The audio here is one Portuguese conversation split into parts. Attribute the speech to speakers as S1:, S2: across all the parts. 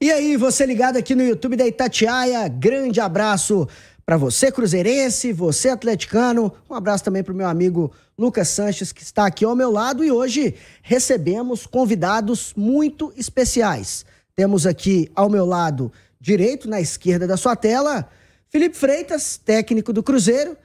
S1: E aí, você ligado aqui no YouTube da Itatiaia, grande abraço para você, cruzeirense, você, atleticano. Um abraço também para o meu amigo Lucas Sanches, que está aqui ao meu lado. E hoje recebemos convidados muito especiais. Temos aqui ao meu lado direito, na esquerda da sua tela, Felipe Freitas, técnico do Cruzeiro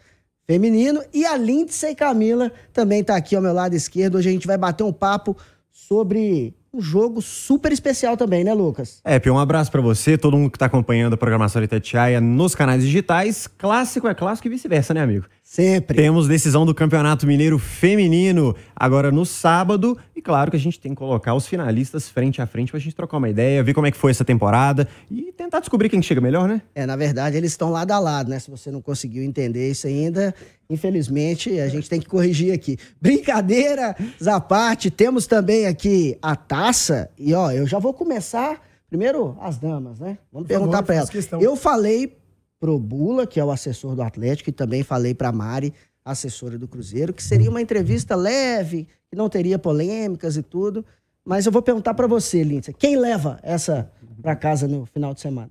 S1: feminino, e a Lindsay Camila também está aqui ao meu lado esquerdo. Hoje a gente vai bater um papo sobre um jogo super especial também, né, Lucas?
S2: É, Pio, um abraço para você, todo mundo que tá acompanhando a programação da Itatiaia nos canais digitais. Clássico é clássico e vice-versa, né, amigo?
S1: Sempre.
S2: Temos decisão do Campeonato Mineiro Feminino agora no sábado. E claro que a gente tem que colocar os finalistas frente a frente pra gente trocar uma ideia, ver como é que foi essa temporada e tentar descobrir quem chega melhor, né?
S1: É, na verdade, eles estão lado a lado, né? Se você não conseguiu entender isso ainda, infelizmente, a gente tem que corrigir aqui. Brincadeira à parte, temos também aqui a taça. E ó, eu já vou começar. Primeiro, as damas, né? Vamos
S3: Por
S1: perguntar para elas.
S3: questão.
S1: Eu falei pro Bula, que é o assessor do Atlético, e também falei pra Mari, assessora do Cruzeiro, que seria uma entrevista leve, que não teria polêmicas e tudo. Mas eu vou perguntar para você, Lindsay. Quem leva essa para casa no final de semana?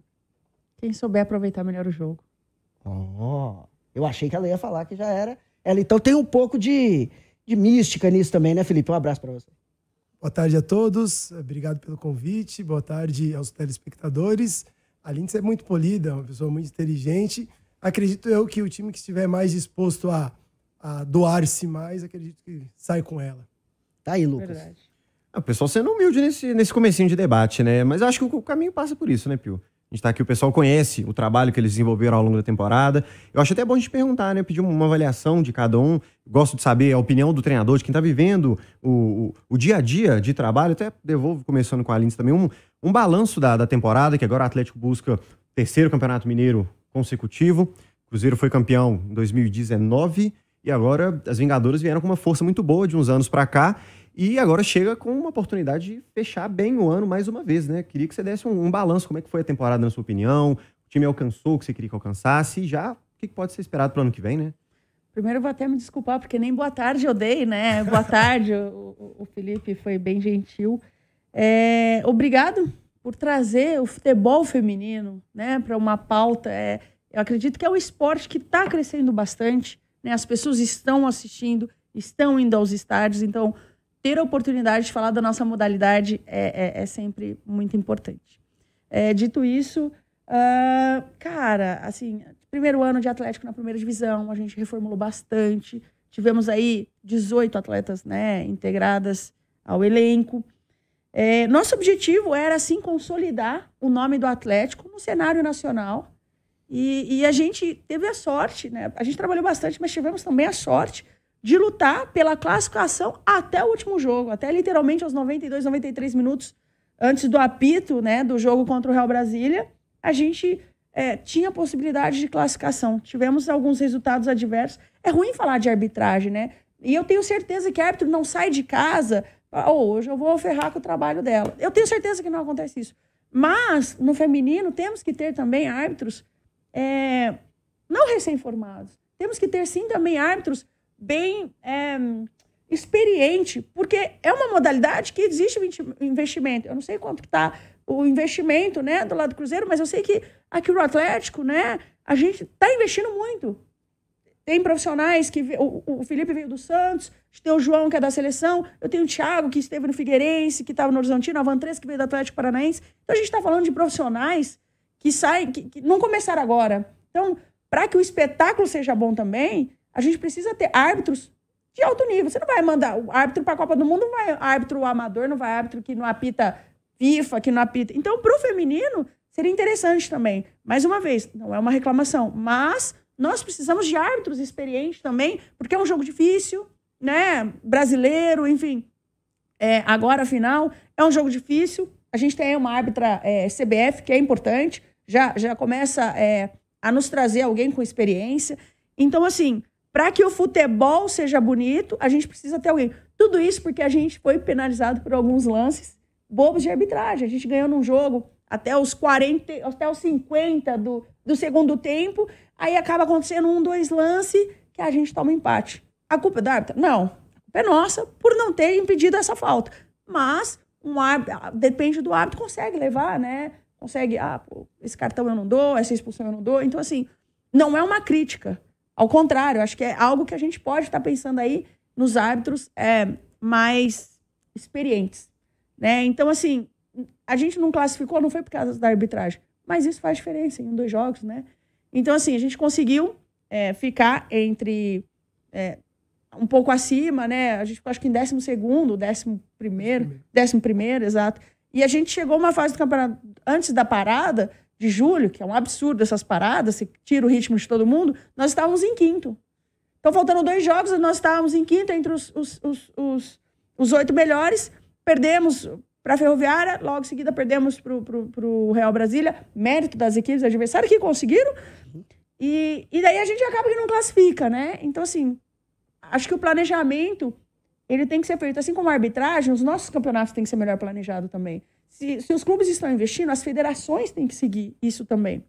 S4: Quem souber aproveitar melhor o jogo.
S1: Oh, eu achei que ela ia falar que já era ela. Então tem um pouco de, de mística nisso também, né, Felipe? Um abraço para você.
S3: Boa tarde a todos, obrigado pelo convite, boa tarde aos telespectadores. A Lindsay é muito polida, é uma pessoa muito inteligente. Acredito eu que o time que estiver mais disposto a, a doar-se mais, acredito que sai com ela.
S1: Tá aí, Lucas.
S4: Verdade.
S2: Ah, O pessoal sendo humilde nesse, nesse comecinho de debate, né? Mas eu acho que o, o caminho passa por isso, né, Pio? Gente tá aqui, o pessoal conhece o trabalho que eles desenvolveram ao longo da temporada. Eu acho até bom a gente perguntar, né? Pedir uma avaliação de cada um. Gosto de saber a opinião do treinador, de quem tá vivendo o, o, o dia a dia de trabalho. Até devolvo, começando com a Lindsay também, um, um balanço da, da temporada, que agora o Atlético busca terceiro Campeonato Mineiro consecutivo. O Cruzeiro foi campeão em 2019 e agora as Vingadoras vieram com uma força muito boa de uns anos pra cá. E agora chega com uma oportunidade de fechar bem o ano mais uma vez, né? Queria que você desse um, um balanço, como é que foi a temporada na sua opinião, o time alcançou o que você queria que alcançasse e já o que pode ser esperado pro ano que vem, né?
S4: Primeiro vou até me desculpar, porque nem boa tarde eu dei, né? Boa tarde, o, o- o Felipe foi bem gentil. É, obrigado por trazer o futebol feminino né, para uma pauta. É, eu acredito que é um esporte que está crescendo bastante. Né? As pessoas estão assistindo, estão indo aos estádios, então ter a oportunidade de falar da nossa modalidade é, é- é sempre muito importante. É, dito isso, ah, cara, assim, primeiro ano de Atlético na primeira divisão, a gente reformulou bastante. Tivemos aí 18 atletas né, integradas ao elenco. É, nosso objetivo era, assim, consolidar o nome do Atlético no cenário nacional. E, e a gente teve a sorte, né? A gente trabalhou bastante, mas tivemos também a sorte de lutar pela classificação até o último jogo, até literalmente aos 92, 93 minutos antes do apito, né, do jogo contra o Real Brasília, a gente é, tinha possibilidade de classificação. Tivemos alguns resultados adversos. É ruim falar de arbitragem, né? E eu tenho certeza que a árbitro não sai de casa, "Ah, "Oh, hoje eu vou ferrar com o trabalho dela. Eu tenho certeza que não acontece isso. Mas, no feminino, temos que ter também árbitros é, não recém-formados. Temos que ter, sim, também árbitros bem é, experientes, porque é uma modalidade que existe investi- investimento. Eu não sei quanto está o investimento né, do lado do Cruzeiro, mas eu sei que aqui no Atlético, né, a gente está investindo muito. Tem profissionais que. O, o Felipe veio do Santos, tem o João, que é da seleção, eu tenho o Thiago, que esteve no Figueirense, que estava no Horizontino, a Vantres, que veio do Atlético Paranaense. Então a gente está falando de profissionais que saem, que, que não começaram agora. Então, para que o espetáculo seja bom também, a gente precisa ter árbitros de alto nível. Você não vai mandar o árbitro para a Copa do Mundo, não vai árbitro amador, não vai árbitro que não apita FIFA, que não apita. Então, para o feminino, seria interessante também. Mais uma vez, não é uma reclamação, mas nós precisamos de árbitros experientes também, porque é um jogo difícil, né? Brasileiro, enfim. É, agora, afinal, é um jogo difícil. A gente tem uma árbitra é, CBF, que é importante, já, já começa é, a nos trazer alguém com experiência. Então, assim, para que o futebol seja bonito, a gente precisa ter alguém. Tudo isso porque a gente foi penalizado por alguns lances bobos de arbitragem. A gente ganhou num jogo até os 40, até os 50 do, do segundo tempo, aí acaba acontecendo um, dois lances que a gente toma empate. A culpa é da árbitra? Não. A culpa é nossa por não ter impedido essa falta. Mas um árbitro, depende do árbitro, consegue levar, né? consegue, ah, pô, esse cartão eu não dou, essa expulsão eu não dou. Então, assim, não é uma crítica. Ao contrário, acho que é algo que a gente pode estar pensando aí nos árbitros é, mais experientes. Né? Então, assim, a gente não classificou, não foi por causa da arbitragem, mas isso faz diferença em um, dois jogos, né? Então, assim, a gente conseguiu é, ficar entre é, um pouco acima, né? A gente ficou, acho que em décimo segundo, décimo primeiro, décimo primeiro, exato. E a gente chegou a uma fase do campeonato antes da parada de julho, que é um absurdo essas paradas, se tira o ritmo de todo mundo, nós estávamos em quinto. Então, faltando dois jogos, nós estávamos em quinto entre os, os, os, os, os oito melhores. Perdemos para a Ferroviária, logo em seguida perdemos para o Real Brasília, mérito das equipes adversárias que conseguiram. E, e daí a gente acaba que não classifica, né? Então, assim, acho que o planejamento ele tem que ser feito. Assim como a arbitragem, os nossos campeonatos têm que ser melhor planejados também. Se, se os clubes estão investindo, as federações têm que seguir isso também.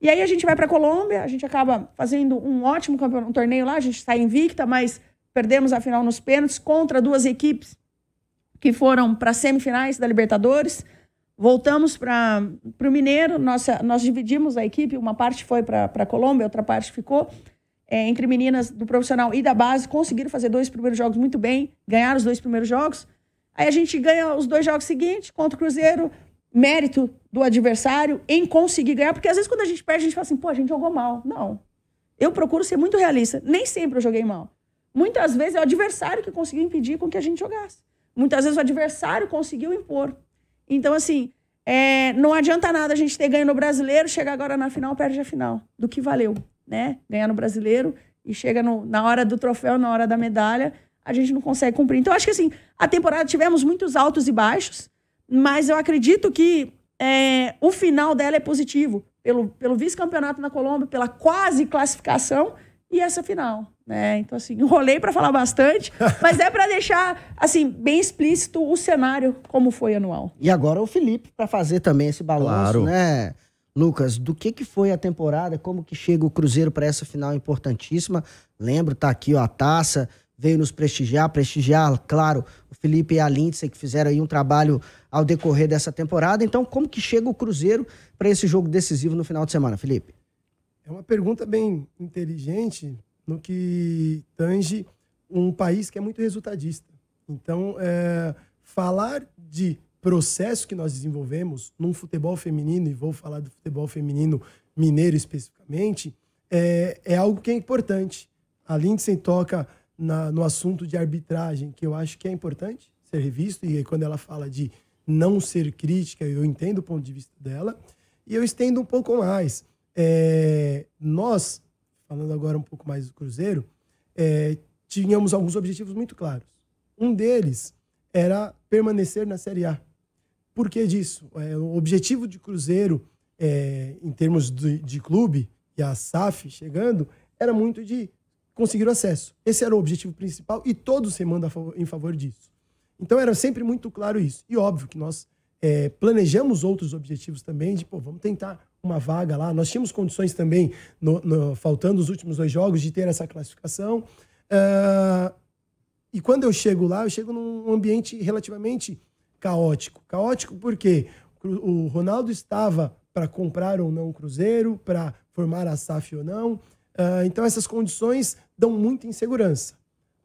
S4: E aí a gente vai para a Colômbia, a gente acaba fazendo um ótimo campeonato, um torneio lá, a gente está invicta, mas perdemos a final nos pênaltis contra duas equipes que foram para semifinais da Libertadores. Voltamos para o Mineiro, nossa, nós dividimos a equipe, uma parte foi para a Colômbia, outra parte ficou. É, entre meninas do profissional e da base, conseguiram fazer dois primeiros jogos muito bem, ganharam os dois primeiros jogos. Aí a gente ganha os dois jogos seguintes contra o Cruzeiro, mérito do adversário em conseguir ganhar, porque às vezes quando a gente perde, a gente fala assim, pô, a gente jogou mal. Não. Eu procuro ser muito realista. Nem sempre eu joguei mal. Muitas vezes é o adversário que conseguiu impedir com que a gente jogasse. Muitas vezes o adversário conseguiu impor. Então, assim, é, não adianta nada a gente ter ganho no brasileiro, chegar agora na final, perde a final. Do que valeu, né? Ganhar no brasileiro e chega no, na hora do troféu, na hora da medalha, a gente não consegue cumprir. Então, acho que assim, a temporada tivemos muitos altos e baixos, mas eu acredito que é, o final dela é positivo, pelo, pelo vice-campeonato na Colômbia, pela quase classificação e essa final. Né? Então, assim, enrolei para falar bastante, mas é para deixar assim bem explícito o cenário como foi anual.
S1: E agora o Felipe para fazer também esse balanço, claro. né? Lucas, do que que foi a temporada, como que chega o Cruzeiro para essa final importantíssima? Lembro, tá aqui ó, a taça, veio nos prestigiar, prestigiar, claro, o Felipe e a Lindsay que fizeram aí um trabalho ao decorrer dessa temporada. Então, como que chega o Cruzeiro para esse jogo decisivo no final de semana, Felipe?
S3: É uma pergunta bem inteligente no que tange um país que é muito resultadista. Então, é, falar de processo que nós desenvolvemos num futebol feminino, e vou falar do futebol feminino mineiro especificamente, é, é algo que é importante. A Lindsay toca na, no assunto de arbitragem, que eu acho que é importante ser revisto, e quando ela fala de não ser crítica, eu entendo o ponto de vista dela, e eu estendo um pouco mais. É, nós, falando agora um pouco mais do Cruzeiro, é, tínhamos alguns objetivos muito claros. Um deles era permanecer na Série A. Por que disso? É, o objetivo de Cruzeiro, é, em termos de, de, clube, e a SAF chegando, era muito de conseguir o acesso. Esse era o objetivo principal e todos remando em favor disso. Então era sempre muito claro isso. E óbvio que nós é, planejamos outros objetivos também, de, pô, vamos tentar uma vaga lá. Nós tínhamos condições também, no, no, faltando os últimos dois jogos, de ter essa classificação. Uh, e quando eu chego lá, eu chego num ambiente relativamente caótico. Caótico porque o Ronaldo estava para comprar ou não o Cruzeiro, para formar a SAF ou não. Uh, então, essas condições dão muita insegurança.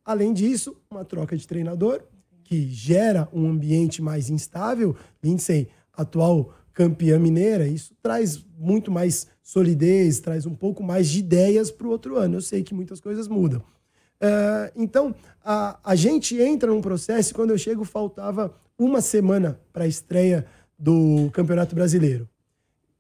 S3: Além disso, uma troca de treinador, que gera um ambiente mais instável. Lindsay, atual campeã mineira, isso traz muito mais solidez, traz um pouco mais de ideias para o outro ano. Eu sei que muitas coisas mudam. Uh, então, a, a gente entra num processo, quando eu chego, faltava uma semana para a estreia do Campeonato Brasileiro.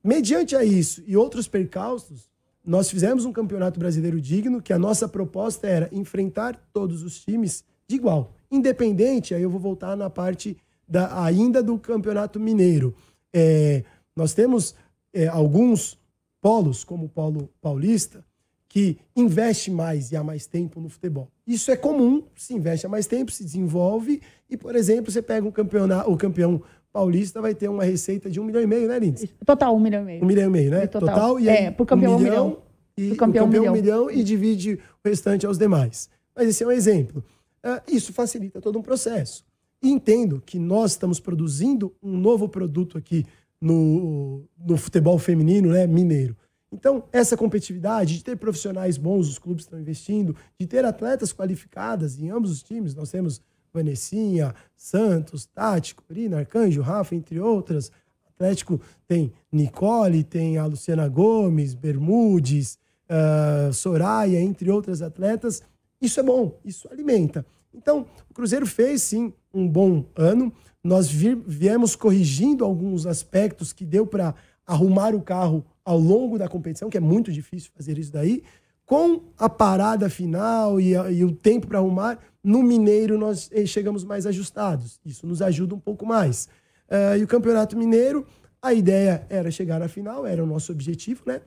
S3: Mediante a isso e outros percalços, nós fizemos um Campeonato Brasileiro digno, que a nossa proposta era enfrentar todos os times de igual. Independente, aí eu vou voltar na parte da, ainda do Campeonato Mineiro. É, nós temos é, alguns polos, como o polo paulista, que investe mais e há mais tempo no futebol. Isso é comum, se investe há mais tempo, se desenvolve, e, por exemplo, você pega um campeonato, o campeão paulista vai ter uma receita de um milhão e meio, né, Lindsay?
S4: Total, um milhão e meio.
S3: Um milhão e meio, né?
S4: Total. Total e aí, é, por campeão um milhão. Um milhão
S3: e, o campeão, o campeão um milhão. milhão e divide o restante aos demais. Mas esse é um exemplo. Uh, isso facilita todo um processo entendo que nós estamos produzindo um novo produto aqui no, no futebol feminino, né, mineiro. Então, essa competitividade de ter profissionais bons, os clubes estão investindo, de ter atletas qualificadas em ambos os times, nós temos Vanessinha, Santos, Tati, Corina, Arcanjo, Rafa, entre outras. Atlético tem Nicole, tem a Luciana Gomes, Bermudes, uh, Soraya, entre outras atletas. Isso é bom, isso alimenta. Então, o Cruzeiro fez sim um bom ano. Nós viemos corrigindo alguns aspectos que deu para arrumar o carro ao longo da competição, que é muito difícil fazer isso daí. Com a parada final e, a, e o tempo para arrumar, no Mineiro nós eh, chegamos mais ajustados. Isso nos ajuda um pouco mais. Uh, e o Campeonato Mineiro, a ideia era chegar à final, era o nosso objetivo, né?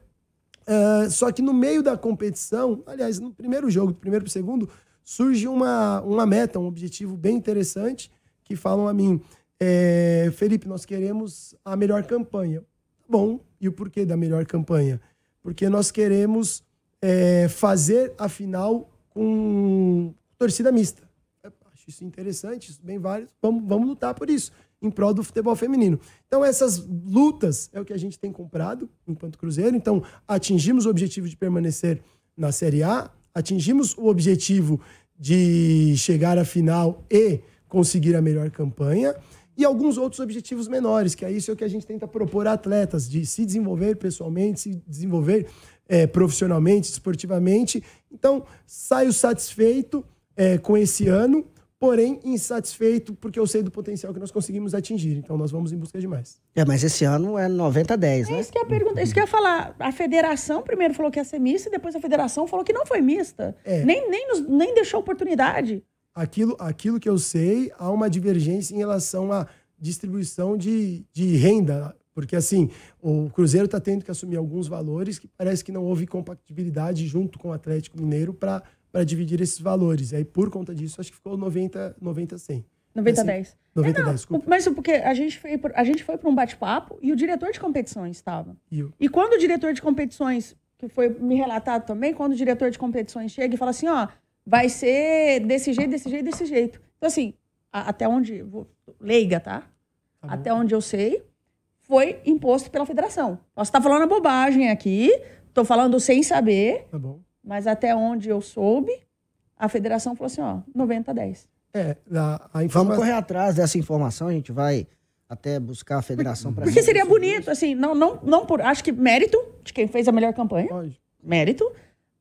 S3: Uh, só que no meio da competição, aliás, no primeiro jogo, do primeiro para o segundo, surge uma, uma meta, um objetivo bem interessante, que falam a mim, é, Felipe, nós queremos a melhor campanha. Bom, e o porquê da melhor campanha? Porque nós queremos é, fazer a final com torcida mista. Acho isso interessante, isso bem válido. Vamos, vamos lutar por isso, em prol do futebol feminino. Então, essas lutas é o que a gente tem comprado enquanto Cruzeiro. Então, atingimos o objetivo de permanecer na Série A, atingimos o objetivo de chegar à final e conseguir a melhor campanha e alguns outros objetivos menores, que é isso é o que a gente tenta propor a atletas, de se desenvolver pessoalmente, se desenvolver é, profissionalmente, esportivamente. Então, saio satisfeito é, com esse ano, porém insatisfeito porque eu sei do potencial que nós conseguimos atingir. Então, nós vamos em busca de mais.
S1: É, mas esse ano é 90-10, né?
S4: É isso que, é a pergunta, isso que eu ia falar. A federação primeiro falou que ia ser mista, e depois a federação falou que não foi mista. É. Nem, nem, nos, nem deixou oportunidade
S3: aquilo, aquilo que eu sei, há uma divergência em relação à distribuição de, de renda. Porque, assim, o Cruzeiro está tendo que assumir alguns valores que parece que não houve compatibilidade junto com o Atlético Mineiro para dividir esses valores. E aí, por conta disso, acho que ficou 90, 90 100.
S4: 90 assim, 10.
S3: 90 é, 10, desculpa.
S4: Mas porque a gente foi, a gente foi para um bate-papo e o diretor de competições estava. E, e quando o diretor de competições, que foi me relatado também, quando o diretor de competições chega e fala assim, ó, vai ser desse jeito, desse jeito, desse jeito. Então, assim, a, até onde. Vou, leiga, tá? tá até onde eu sei, foi imposto pela federação. Posso estar falando bobagem aqui, estou falando sem saber.
S3: Tá bom.
S4: Mas até onde eu soube, a federação falou assim: ó, 90 a 10.
S3: É, a, a
S1: informação... Vamos correr atrás dessa informação, a gente vai até buscar a federação para
S4: Porque seria bonito, assim, não, não, não por. Acho que mérito de quem fez a melhor campanha. Pode. Mérito.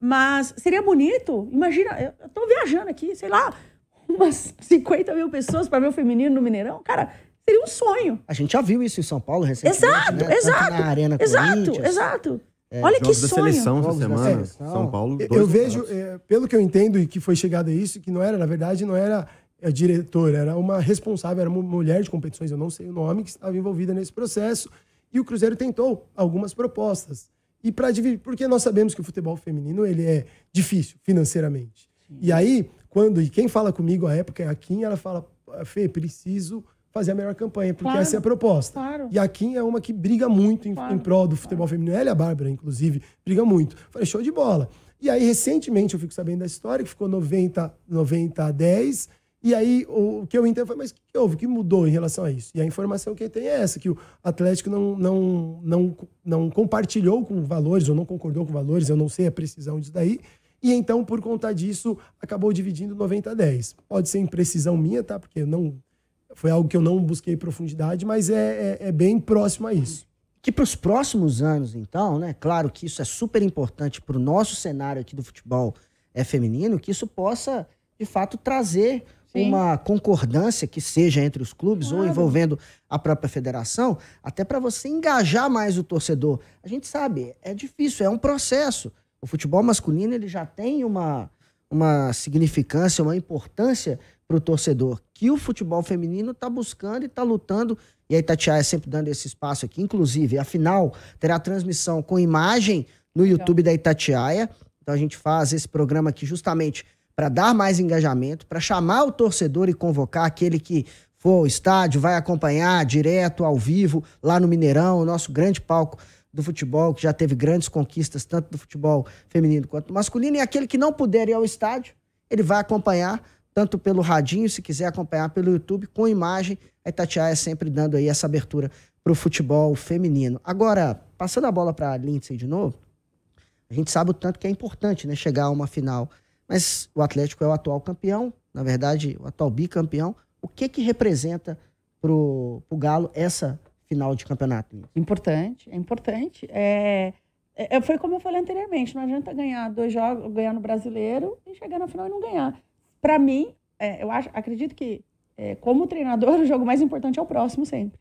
S4: Mas seria bonito, imagina, eu tô viajando aqui, sei lá, umas 50 mil pessoas para ver o feminino no Mineirão. Cara, seria um sonho.
S1: A gente já viu isso em São Paulo recentemente.
S4: Exato,
S1: né?
S4: exato.
S1: na Arena
S4: exato, exato. É, Olha que sonho.
S2: seleção essa semana. Seleção. São Paulo.
S3: Eu vejo, é, pelo que eu entendo e que foi chegado a isso, que não era, na verdade, não era a diretora, era uma responsável, era uma mulher de competições, eu não sei o nome, que estava envolvida nesse processo. E o Cruzeiro tentou algumas propostas e para dividir, porque nós sabemos que o futebol feminino ele é difícil financeiramente. Sim. E aí, quando e quem fala comigo à época é a Kim, ela fala: "Fê, preciso fazer a melhor campanha, porque claro, essa é a proposta".
S4: Claro.
S3: E a Kim é uma que briga muito em, claro, em prol do futebol feminino. Ela e a Bárbara, inclusive, briga muito. Falei: "Show de bola". E aí, recentemente, eu fico sabendo da história, que ficou 90, 90 a 10, e aí, o que eu entendo foi, mas o que houve? O que mudou em relação a isso? E a informação que tem é essa, que o Atlético não, não, não, não compartilhou com valores, ou não concordou com valores, eu não sei a precisão disso daí, e então, por conta disso, acabou dividindo 90 a 10. Pode ser imprecisão minha, tá? Porque não foi algo que eu não busquei profundidade, mas é, é, é bem próximo a isso.
S1: Que para os próximos anos, então, né? Claro que isso é super importante para o nosso cenário aqui do futebol é feminino, que isso possa, de fato, trazer Sim. uma concordância que seja entre os clubes claro. ou envolvendo a própria federação, até para você engajar mais o torcedor. A gente sabe, é difícil, é um processo. O futebol masculino ele já tem uma, uma significância, uma importância para o torcedor, que o futebol feminino está buscando e está lutando. E a Itatiaia é sempre dando esse espaço aqui. Inclusive, a final terá transmissão com imagem no YouTube da Itatiaia. Então a gente faz esse programa aqui justamente para dar mais engajamento, para chamar o torcedor e convocar aquele que for ao estádio, vai acompanhar direto, ao vivo, lá no Mineirão, o nosso grande palco do futebol, que já teve grandes conquistas, tanto do futebol feminino quanto masculino, e aquele que não puder ir ao estádio, ele vai acompanhar, tanto pelo radinho, se quiser acompanhar pelo YouTube, com imagem. A Itatiaia é sempre dando aí essa abertura para o futebol feminino. Agora, passando a bola para a Lindsay de novo, a gente sabe o tanto que é importante né, chegar a uma final. Mas o Atlético é o atual campeão, na verdade, o atual bicampeão. O que que representa para o Galo essa final de campeonato?
S4: Importante, é importante. É, é, foi como eu falei anteriormente, não adianta ganhar dois jogos, ganhar no brasileiro e chegar na final e não ganhar. Para mim, é, eu acho, acredito que, é, como treinador, o jogo mais importante é o próximo sempre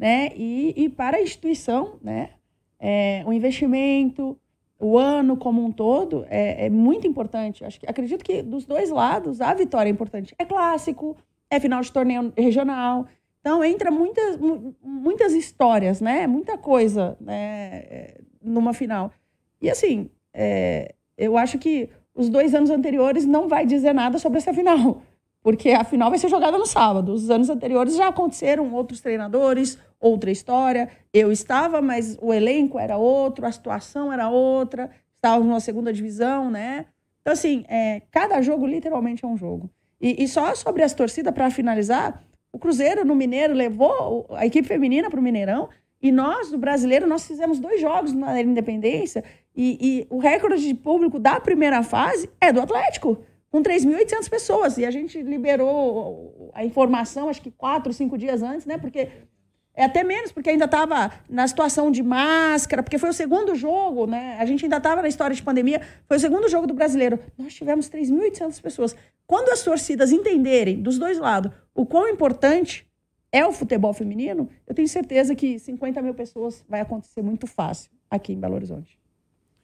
S4: né? E, e para a instituição, né? É, o investimento, o ano como um todo é, é, muito importante. Acho que, acredito que dos dois lados a vitória é importante. É clássico, é final de torneio regional. Então entra muitas, muitas histórias, né? Muita coisa né? É, numa final. E assim, é, eu acho que os dois anos anteriores não vai dizer nada sobre essa final porque a final vai ser jogada no sábado. Os anos anteriores já aconteceram outros treinadores, outra história. Eu estava, mas o elenco era outro, a situação era outra. Estávamos numa segunda divisão, né? Então, assim, é, cada jogo literalmente é um jogo. E, e só sobre as torcidas, para finalizar, o Cruzeiro no Mineiro levou a equipe feminina para o Mineirão e nós, do brasileiro, nós fizemos dois jogos na Independência e, e o recorde de público da primeira fase é do Atlético com 3.800 pessoas. E a gente liberou a informação, acho que quatro, cinco dias antes, né? Porque é até menos, porque ainda estava na situação de máscara, porque foi o segundo jogo, né? A gente ainda estava na história de pandemia, foi o segundo jogo do brasileiro. Nós tivemos 3.800 pessoas. Quando as torcidas entenderem, dos dois lados, o quão importante é o futebol feminino, eu tenho certeza que 50 mil pessoas vai acontecer muito fácil aqui em Belo Horizonte.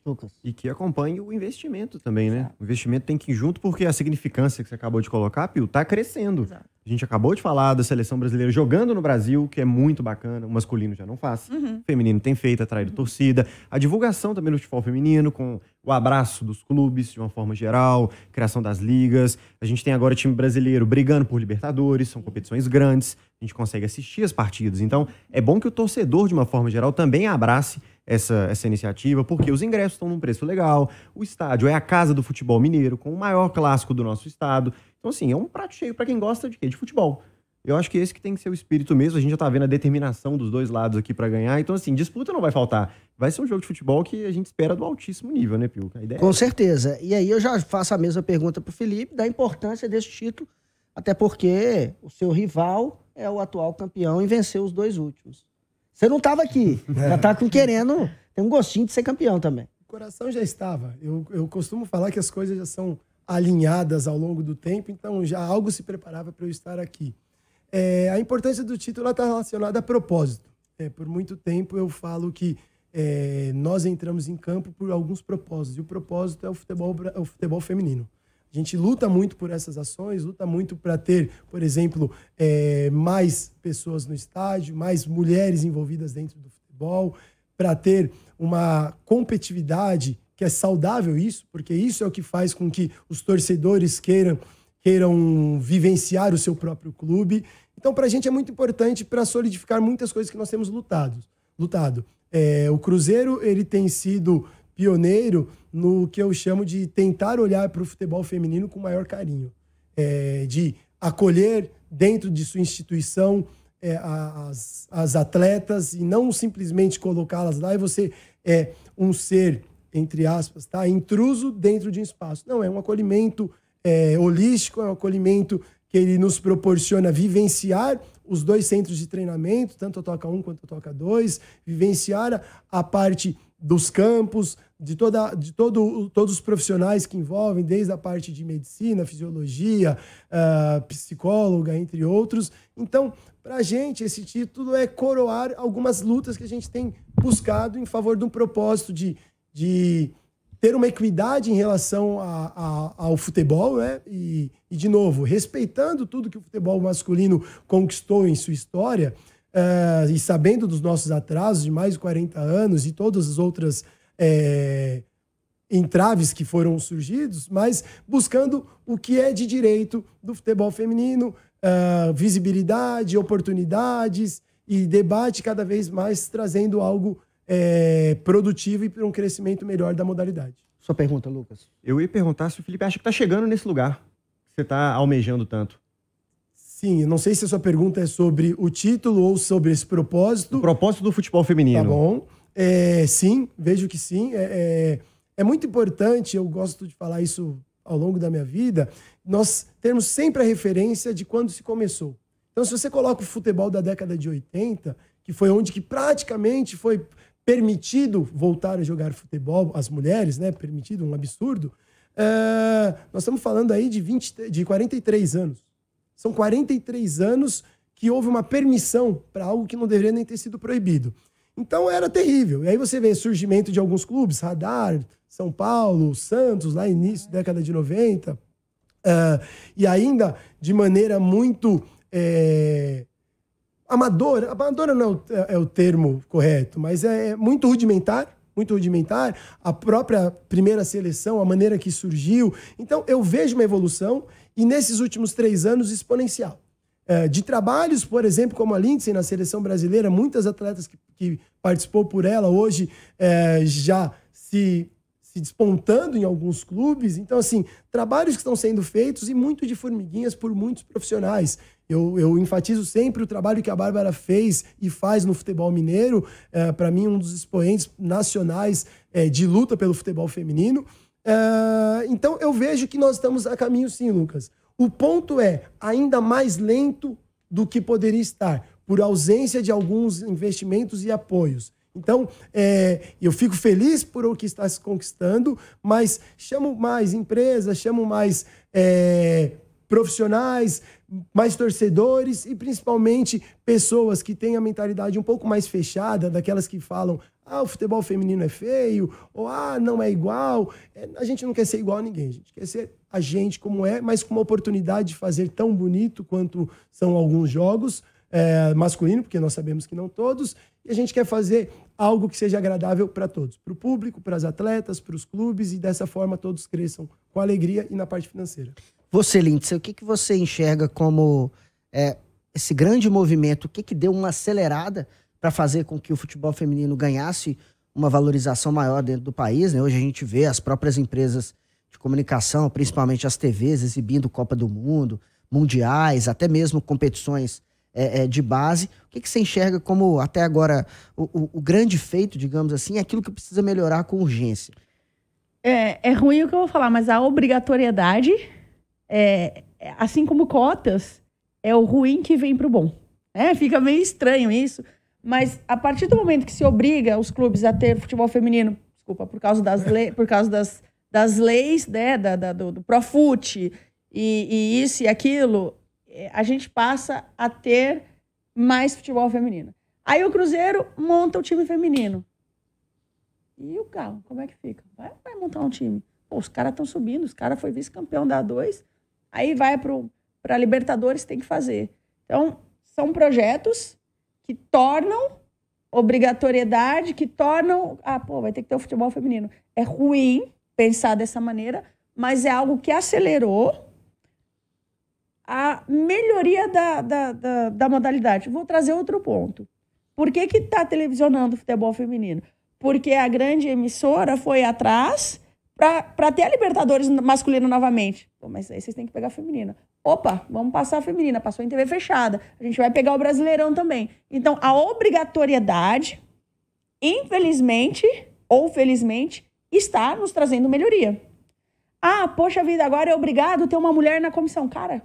S2: Lucas. E que acompanhe o investimento também, né? Exato. O investimento tem que ir junto, porque a significância que você acabou de colocar, Pio, tá crescendo. Exato. A gente acabou de falar da seleção brasileira jogando no Brasil, que é muito bacana. O masculino já não faz. Uhum. O feminino tem feito, atraído uhum. torcida. A divulgação também no futebol feminino, com o abraço dos clubes de uma forma geral, criação das ligas. A gente tem agora o time brasileiro brigando por Libertadores, são competições grandes. A gente consegue assistir as partidas. Então, é bom que o torcedor, de uma forma geral, também abrace essa, essa iniciativa, porque os ingressos estão num preço legal, o estádio é a casa do futebol mineiro, com o maior clássico do nosso estado. Então, assim, é um prato cheio para quem gosta de quê? De futebol. Eu acho que esse que tem que ser o espírito mesmo. A gente já tá vendo a determinação dos dois lados aqui para ganhar. Então, assim, disputa não vai faltar. Vai ser um jogo de futebol que a gente espera do altíssimo nível, né, Pio?
S1: Com é... certeza. E aí eu já faço a mesma pergunta pro Felipe, da importância desse título, até porque o seu rival é o atual campeão e venceu os dois últimos. Você não estava aqui. É. Já tá com querendo. Tem um gostinho de ser campeão também.
S3: O coração já estava. Eu, eu costumo falar que as coisas já são alinhadas ao longo do tempo, então já algo se preparava para eu estar aqui. É, a importância do título está relacionada a propósito. É, por muito tempo eu falo que é, nós entramos em campo por alguns propósitos, e o propósito é o futebol, é o futebol feminino. A gente luta muito por essas ações, luta muito para ter, por exemplo, é, mais pessoas no estádio, mais mulheres envolvidas dentro do futebol, para ter uma competitividade que é saudável isso, porque isso é o que faz com que os torcedores queiram queiram vivenciar o seu próprio clube. Então, para a gente é muito importante para solidificar muitas coisas que nós temos lutado. lutado. É, o Cruzeiro ele tem sido pioneiro no que eu chamo de tentar olhar para o futebol feminino com maior carinho, é, de acolher dentro de sua instituição é, as, as atletas e não simplesmente colocá-las lá e você é um ser, entre aspas, tá, intruso dentro de um espaço. Não, é um acolhimento é, holístico, é um acolhimento que ele nos proporciona vivenciar os dois centros de treinamento, tanto a Toca 1 quanto a Toca 2, vivenciar a, a parte dos campos, de, toda, de todo, todos os profissionais que envolvem, desde a parte de medicina, fisiologia, uh, psicóloga, entre outros. Então, para a gente, esse título é coroar algumas lutas que a gente tem buscado em favor de um propósito de, de ter uma equidade em relação a, a, ao futebol, né? E, e, de novo, respeitando tudo que o futebol masculino conquistou em sua história, uh, e sabendo dos nossos atrasos de mais de 40 anos e todas as outras é, entraves que foram surgidos, mas buscando o que é de direito do futebol feminino, uh, visibilidade, oportunidades e debate cada vez mais trazendo algo é, produtivo e para um crescimento melhor da modalidade.
S1: Sua pergunta, Lucas.
S2: Eu ia perguntar se o Felipe acha que está chegando nesse lugar que você está almejando tanto.
S3: Sim, não sei se a sua pergunta é sobre o título ou sobre esse propósito.
S2: O propósito do futebol feminino.
S3: Tá bom. É, sim, vejo que sim. É, é, é, muito importante, eu gosto de falar isso ao longo da minha vida, nós termos sempre a referência de quando se começou. Então, se você coloca o futebol da década de 80, que foi onde que praticamente foi permitido voltar a jogar futebol, as mulheres, né? Permitido, um absurdo. É, nós estamos falando aí de, 20, de 43 anos. São 43 anos que houve uma permissão para algo que não deveria nem ter sido proibido. Então era terrível. E aí você vê surgimento de alguns clubes, Radar, São Paulo, Santos, lá início da década de 90. Uh, é, e ainda de maneira muito é, amadora, amadora não é, é o termo correto, mas é, é muito rudimentar, muito rudimentar, a própria primeira seleção, a maneira que surgiu. Então, eu vejo uma evolução e nesses últimos três anos exponencial. É, de trabalhos, por exemplo, como a Lindsay na seleção brasileira, muitas atletas que, que participou por ela hoje é, já se, se despontando em alguns clubes. Então, assim, trabalhos que estão sendo feitos e muito de formiguinhas por muitos profissionais. Eu, eu enfatizo sempre o trabalho que a Bárbara fez e faz no futebol mineiro. É, Para mim, um dos expoentes nacionais é, de luta pelo futebol feminino. É, então, eu vejo que nós estamos a caminho, sim, Lucas. O ponto é ainda mais lento do que poderia estar, por ausência de alguns investimentos e apoios. Então, é, eu fico feliz por o que está se conquistando, mas chamo mais empresas, chamo mais é, profissionais, mais torcedores e principalmente pessoas que têm a mentalidade um pouco mais fechada, daquelas que falam: ah, o futebol feminino é feio, ou ah, não é igual. É, a gente não quer ser igual a ninguém, a gente quer ser a gente como é, mas com uma oportunidade de fazer tão bonito quanto são alguns jogos é, masculino, porque nós sabemos que não todos, e a gente quer fazer algo que seja agradável para todos, para o público, para as atletas, para os clubes, e dessa forma todos cresçam com alegria e na parte financeira.
S1: Você, Lindsay, o que, que você enxerga como é, esse grande movimento? O que, que deu uma acelerada para fazer com que o futebol feminino ganhasse uma valorização maior dentro do país? Né? Hoje a gente vê as próprias empresas de comunicação, principalmente as TVs, exibindo Copa do Mundo, mundiais, até mesmo competições é, é, de base. O que, que você enxerga como, até agora, o, o, o grande feito, digamos assim, é aquilo que precisa melhorar com urgência?
S4: É, é ruim o que eu vou falar, mas a obrigatoriedade é, assim como cotas, é o ruim que vem para o bom. É, fica meio estranho isso. Mas a partir do momento que se obriga os clubes a ter futebol feminino, desculpa, por causa das, le por causa das, das leis né, da, da do, do Profut e, e isso e aquilo, é, a gente passa a ter mais futebol feminino. Aí o Cruzeiro monta o time feminino. E o carro, como é que fica? Vai, vai montar um time. Pô, os caras estão subindo, os caras foi vice-campeão da A2 Aí vai para Libertadores, tem que fazer. Então, são projetos que tornam obrigatoriedade, que tornam. Ah, pô, vai ter que ter o futebol feminino. É ruim pensar dessa maneira, mas é algo que acelerou a melhoria da, da, da, da modalidade. Vou trazer outro ponto. Por que está televisionando o futebol feminino? Porque a grande emissora foi atrás para ter a Libertadores masculina novamente. Pô, mas aí vocês têm que pegar a feminina. Opa, vamos passar a feminina, passou em TV fechada. A gente vai pegar o Brasileirão também. Então, a obrigatoriedade, infelizmente ou felizmente, está nos trazendo melhoria. Ah, poxa vida, agora é obrigado ter uma mulher na comissão. Cara,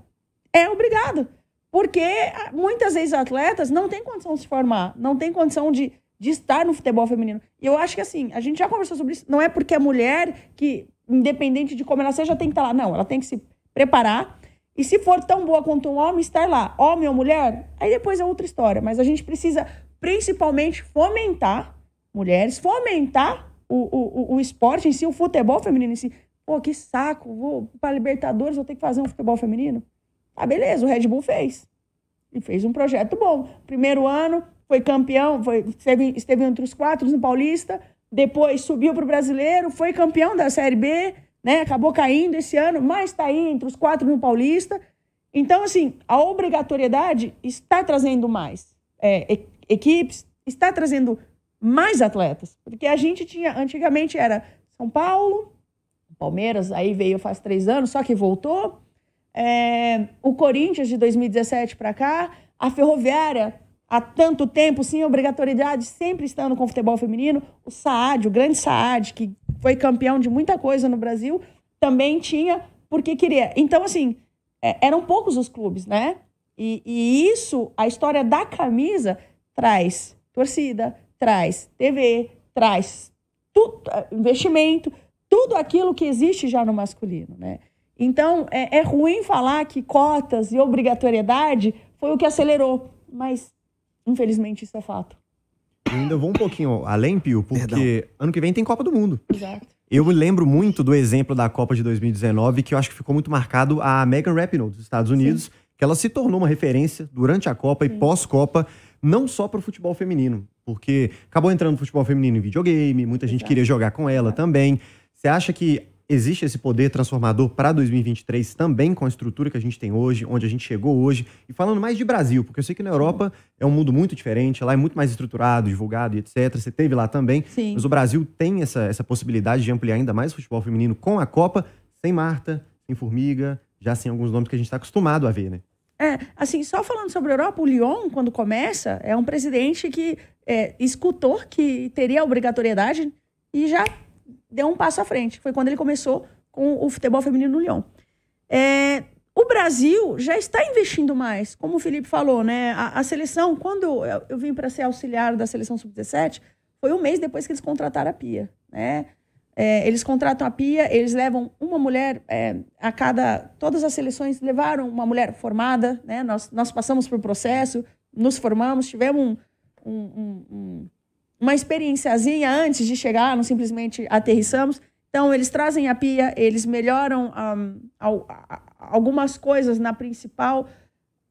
S4: é obrigado. Porque muitas vezes atletas não têm condição de se formar, não têm condição de de estar no futebol feminino. E eu acho que assim, a gente já conversou sobre isso, não é porque a mulher que, independente de como ela seja, tem que estar lá. Não, ela tem que se preparar. E se for tão boa quanto um homem, estar lá. Homem ou mulher, aí depois é outra história. Mas a gente precisa, principalmente, fomentar mulheres, fomentar o, o, o esporte em si, o futebol feminino em si. Pô, que saco, vou para Libertadores, vou ter que fazer um futebol feminino. Tá, beleza, o Red Bull fez. E fez um projeto bom. Primeiro ano, foi campeão, foi, esteve, esteve entre os quatro no Paulista, depois subiu para o Brasileiro, foi campeão da Série B, né? acabou caindo esse ano, mas está aí entre os quatro no Paulista. Então, assim, a obrigatoriedade está trazendo mais é, equipes, está trazendo mais atletas. Porque a gente tinha, antigamente era São Paulo, Palmeiras, aí veio faz três anos, só que voltou. É, o Corinthians de 2017 para cá, a Ferroviária há tanto tempo, sem obrigatoriedade, sempre estando com o futebol feminino. O Saad, o grande Saad, que foi campeão de muita coisa no Brasil, também tinha, porque queria. Então, assim, é, eram poucos os clubes, né? E, e isso, a história da camisa, traz torcida, traz TV, traz tudo, investimento, tudo aquilo que existe já no masculino, né? Então, é, é ruim falar que cotas e obrigatoriedade foi o que acelerou, mas infelizmente isso é fato.
S2: Eu ainda vou um pouquinho além, Pio, porque Perdão. ano que vem tem Copa do Mundo.
S4: Exato.
S2: Eu me lembro muito do exemplo da Copa de 2019, que eu acho que ficou muito marcado a Megan Rapinoe, dos Estados Unidos, Sim. que ela se tornou uma referência durante a Copa Sim. e pós-Copa, não só para o futebol feminino, porque acabou entrando no futebol feminino em videogame, muita gente Exato. queria jogar com ela Exato. também. Você acha que existe esse poder transformador para 2023 também com a estrutura que a gente tem hoje, onde a gente chegou hoje? E falando mais de Brasil, porque eu sei que na Europa é um mundo muito diferente, lá é muito mais estruturado, divulgado e etc. Você teve lá também.
S4: Sim.
S2: Mas o Brasil tem essa, essa possibilidade de ampliar ainda mais o futebol feminino com a Copa, sem Marta, sem Formiga, já sem alguns nomes que a gente está acostumado a ver, né?
S4: É, assim, só falando sobre a Europa, o Lyon, quando começa, é um presidente que é, escutou que teria obrigatoriedade e já deu um passo à frente. Foi quando ele começou com o futebol feminino no Lyon. É, o Brasil já está investindo mais, como o Felipe falou, né? A, a seleção, quando eu, eu vim para ser auxiliar da seleção sub-17, foi um mês depois que eles contrataram a Pia, né? É, eles contratam a Pia, eles levam uma mulher é, a cada. Todas as seleções levaram uma mulher formada, né? Nós, nós passamos por processo, nos formamos, tivemos um, um, um, uma experienciazinha antes de chegar, não simplesmente aterrissamos. Então, eles trazem a pia, eles melhoram um, algumas coisas na principal.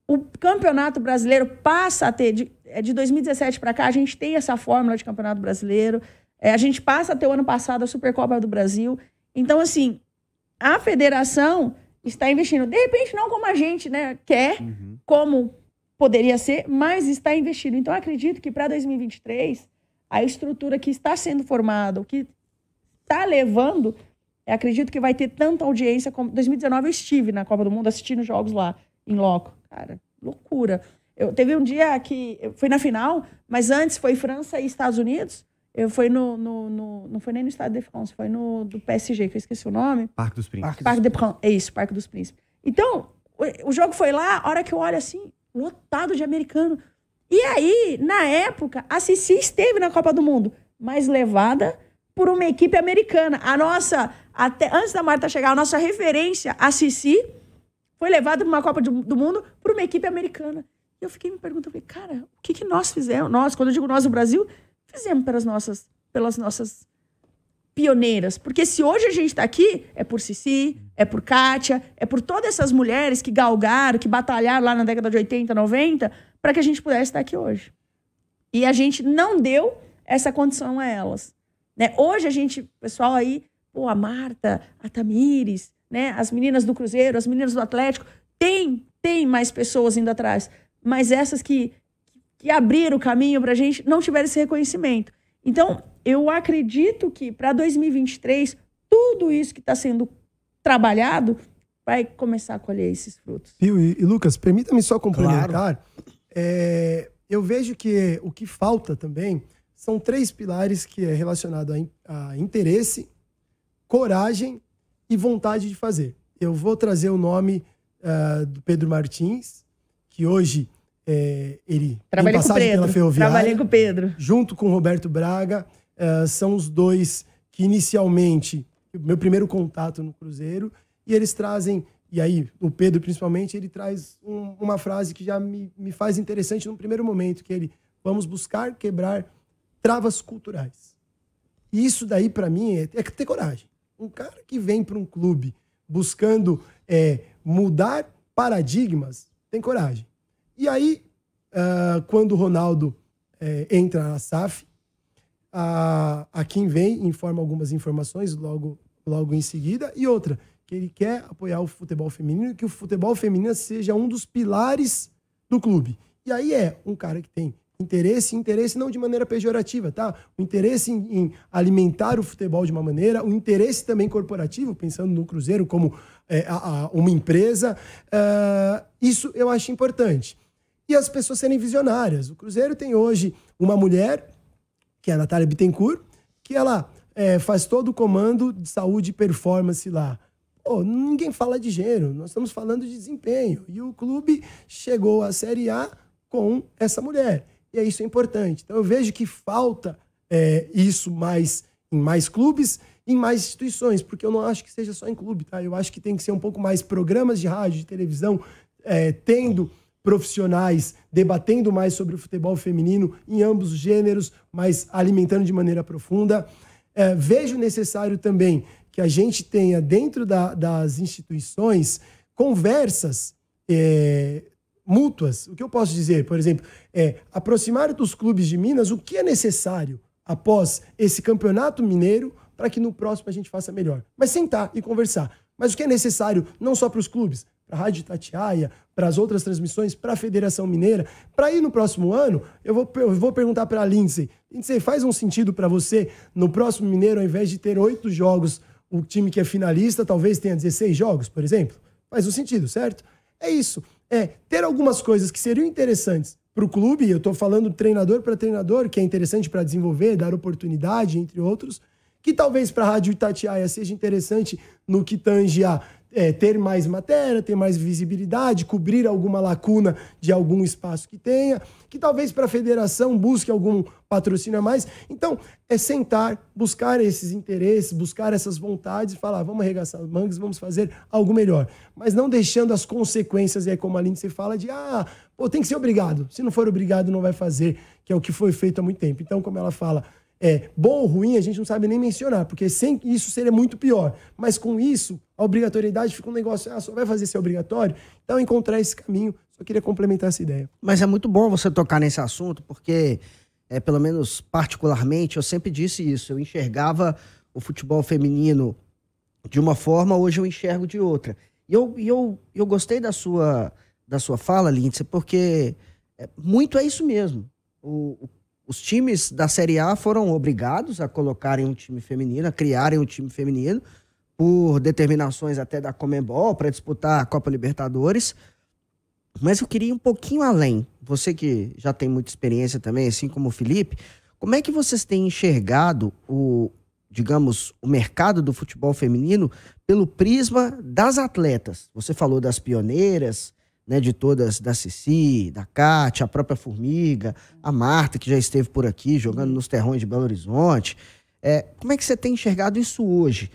S4: O campeonato brasileiro passa a ter, de, é, de 2017 para cá, a gente tem essa fórmula de campeonato brasileiro. É, a gente passa a ter o ano passado a Supercopa do Brasil. Então, assim, a federação está investindo. De repente, não como a gente né, quer, uhum. como poderia ser, mas está investindo. Então, acredito que para 2023 a estrutura que está sendo formada, o que está levando, acredito que vai ter tanta audiência como 2019 eu estive na Copa do Mundo assistindo jogos lá em loco. Cara, loucura. Eu teve um dia que eu fui na final, mas antes foi França e Estados Unidos. Eu fui no, no, no, não foi nem no Estado de France, foi no do PSG, que eu esqueci o nome.
S2: Parque dos Príncipes.
S4: Parque, de France, é isso, Parque dos Príncipes. Então, o, o jogo foi lá, a hora que eu olho assim, lotado de americano. E aí, na época, a Cici esteve na Copa do Mundo, mas levada por uma equipe americana. A nossa, até antes da Marta chegar, a nossa referência, a Cici, foi levada para uma Copa do Mundo por uma equipe americana. E eu fiquei me perguntando, cara, o que, que nós fizemos? Nós, quando eu digo nós, o Brasil, fizemos pelas nossas, pelas nossas pioneiras. Porque se hoje a gente está aqui, é por Cici, é por Kátia, é por todas essas mulheres que galgaram, que batalharam lá na década de 80, 90, para que a gente pudesse estar aqui hoje. E a gente não deu essa condição a elas. Né? Hoje a gente, pessoal aí, pô, a Marta, a Tamires, né? as meninas do Cruzeiro, as meninas do Atlético, tem, tem mais pessoas indo atrás. Mas essas que, que abriram o caminho para a gente não tiveram esse reconhecimento. Então, eu acredito que para 2023, tudo isso que está sendo trabalhado vai começar a colher esses frutos.
S3: Pio e, e Lucas, permita-me só complementar. Claro. É, eu vejo que o que falta também são três pilares que é relacionado a, a interesse, coragem e vontade de fazer. Eu vou trazer o nome uh, do Pedro Martins, que hoje é, ele
S4: Trabalhei tem passagem pela Ferroviária. Trabalhei com o Pedro.
S3: Junto com o Roberto Braga, uh, são os dois que inicialmente, meu primeiro contato no Cruzeiro, e eles trazem e aí, o Pedro, principalmente, ele traz um, uma frase que já me, me faz interessante no primeiro momento, que ele, vamos buscar quebrar travas culturais. E isso daí, para mim, é, é, ter coragem. Um cara que vem para um clube buscando é, mudar paradigmas, tem coragem. E aí, uh, quando o Ronaldo é, entra na SAF, a, a quem vem informa algumas informações logo, logo em seguida, e outra, que ele quer apoiar o futebol feminino e que o futebol feminino seja um dos pilares do clube. E aí é um cara que tem Interesse, interesse não de maneira pejorativa, tá? O interesse em, em alimentar o futebol de uma maneira, o interesse também corporativo, pensando no Cruzeiro como é, a, a, uma empresa, uh, isso eu acho importante. E as pessoas serem visionárias. O Cruzeiro tem hoje uma mulher, que é a Natália Bittencourt, que ela é, faz todo o comando de saúde e performance lá. Pô, ninguém fala de gênero, nós estamos falando de desempenho. E o clube chegou à Série A com essa mulher. E isso é importante. Então eu vejo que falta é, isso mais em mais clubes, em mais instituições, porque eu não acho que seja só em clube, tá? Eu acho que tem que ser um pouco mais programas de rádio, de televisão, é, tendo profissionais debatendo mais sobre o futebol feminino em ambos os gêneros, mas alimentando de maneira profunda. É, vejo necessário também que a gente tenha dentro da, das instituições conversas é, mútuas. O que eu posso dizer, por exemplo, é aproximar dos clubes de Minas o que é necessário após esse campeonato mineiro para que no próximo a gente faça melhor. Mas sentar e conversar. Mas o que é necessário não só para os clubes, para a Rádio Tatiaia, para as outras transmissões, para a Federação Mineira. Para ir no próximo ano, eu vou, eu vou perguntar para a Lindsay. Lindsay, faz um sentido para você, no próximo Mineiro, ao invés de ter oito jogos, o time que é finalista talvez tenha 16 jogos, por exemplo? Faz um sentido, certo? É isso. É ter algumas coisas que seriam interessantes para o clube, eu estou falando treinador para treinador, que é interessante para desenvolver, dar oportunidade, entre outros, que talvez para a Rádio Itatiaia seja interessante no que tange a é, ter mais matéria, ter mais visibilidade, cobrir alguma lacuna de algum espaço que tenha, que talvez para a federação busque algum patrocínio a mais. Então, é sentar, buscar esses interesses, buscar essas vontades e falar, vamos arregaçar as mangas, vamos fazer algo melhor. Mas não deixando as consequências, e como a Lindsay fala, de, ah, pô, tem que ser obrigado. Se não for obrigado, não vai fazer, que é o que foi feito há muito tempo. Então, como ela fala, é, bom ou ruim, a gente não sabe nem mencionar, porque sem isso seria muito pior. Mas com isso, a obrigatoriedade fica um negócio, ah, só vai fazer ser obrigatório. Então, encontrar esse caminho, só queria complementar essa ideia.
S1: Mas é muito bom você tocar nesse assunto, porque, é, pelo menos particularmente, eu sempre disse isso. Eu enxergava o futebol feminino de uma forma, hoje eu enxergo de outra. E eu, eu, eu gostei da sua, da sua fala, Lindsay, porque é, muito é isso mesmo. O, o os times da Série A foram obrigados a colocarem um time feminino, a criarem um time feminino, por determinações até da Comembol, para disputar a Copa Libertadores. Mas eu queria ir um pouquinho além. Você que já tem muita experiência também, assim como o Felipe, como é que vocês têm enxergado o, digamos, o mercado do futebol feminino pelo prisma das atletas? Você falou das pioneiras, né, de todas, da Cici, da Cátia, a própria Formiga, a Marta, que já esteve por aqui jogando nos terrões de Belo Horizonte. É, como é que você tem enxergado isso hoje?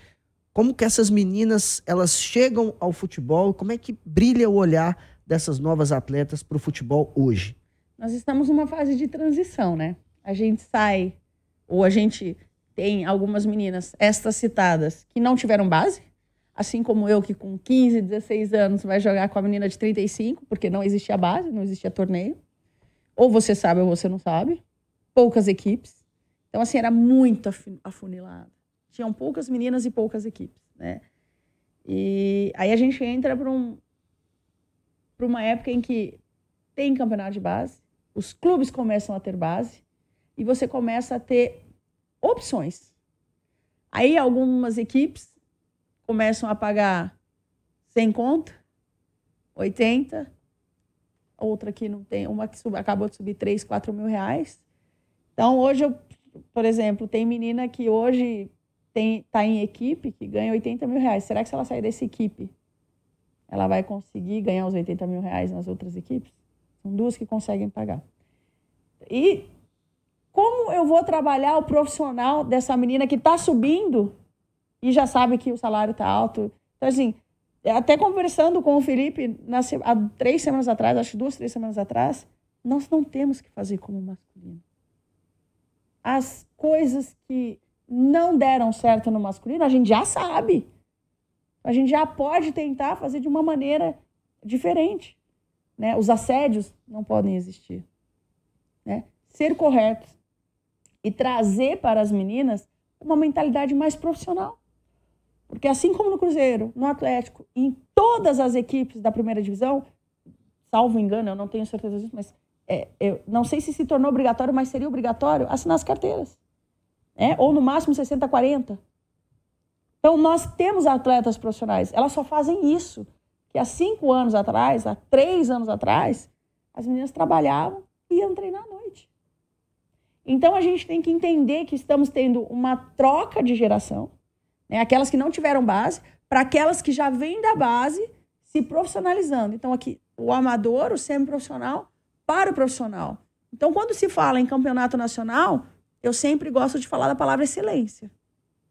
S1: Como que essas meninas elas chegam ao futebol? Como é que brilha o olhar dessas novas atletas para o futebol hoje?
S4: Nós estamos numa fase de transição, né? A gente sai, ou a gente tem algumas meninas, estas citadas, que não tiveram base, assim como eu, que com 15, 16 anos vai jogar com a menina de 35, porque não existia base, não existia torneio. Ou você sabe ou você não sabe. Poucas equipes. Então, assim, era muito afunilado. Tinham poucas meninas e poucas equipes, né? E aí a gente entra para um, uma época em que tem campeonato de base, os clubes começam a ter base e você começa a ter opções. Aí algumas equipes começam a pagar 100 conto, 80, outra que não tem, uma que sub, acabou de subir 3, 4 mil reais. Então, hoje, eu, por exemplo, tem menina que hoje está em equipe que ganha 80 mil reais. Será que se ela sair dessa equipe, ela vai conseguir ganhar os 80 mil reais nas outras equipes? São duas que conseguem pagar. E como eu vou trabalhar o profissional dessa menina que está subindo e já sabe que o salário está alto. Então, assim, até conversando com o Felipe há três semanas atrás, acho duas, três semanas atrás, nós não temos que fazer como masculino. As coisas que não deram certo no masculino, a gente já sabe. A gente já pode tentar fazer de uma maneira diferente. Né? Os assédios não podem existir. Né? Ser correto e trazer para as meninas uma mentalidade mais profissional. Porque assim como no Cruzeiro, no Atlético, em todas as equipes da primeira divisão, salvo engano, eu não tenho certeza disso, mas é, eu não sei se se tornou obrigatório, mas seria obrigatório assinar as carteiras. É? Ou no máximo 60, 40. Então, nós temos atletas profissionais, elas só fazem isso. Que há cinco anos atrás, há três anos atrás, as meninas trabalhavam e iam treinar à noite. Então, a gente tem que entender que estamos tendo uma troca de geração, né? aquelas que não tiveram base, para aquelas que já vêm da base se profissionalizando. Então, aqui, o amador, o semi-profissional, para o profissional. Então, quando se fala em campeonato nacional, eu sempre gosto de falar da palavra excelência.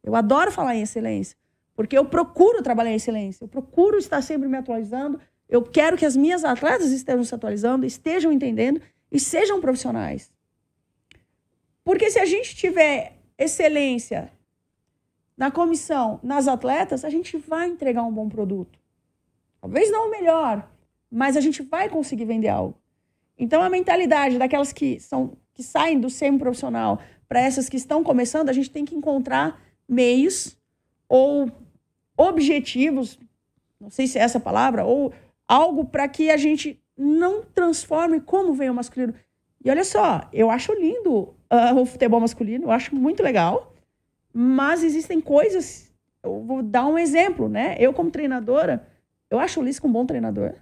S4: Eu adoro falar em excelência, porque eu procuro trabalhar em excelência, eu procuro estar sempre me atualizando, eu quero que as minhas atletas estejam se atualizando, estejam entendendo e sejam profissionais. Porque se a gente tiver excelência na comissão, nas atletas, a gente vai entregar um bom produto. Talvez não o melhor, mas a gente vai conseguir vender algo. Então a mentalidade daquelas que são que saem do semi-profissional para essas que estão começando, a gente tem que encontrar meios ou objetivos, não sei se é essa palavra, ou algo para que a gente não transforme como vem o masculino. E olha só, eu acho lindo uh, o futebol masculino, eu acho muito legal, mas existem coisas. Eu vou dar um exemplo, né? Eu, como treinadora, eu acho o Lisca um bom treinador.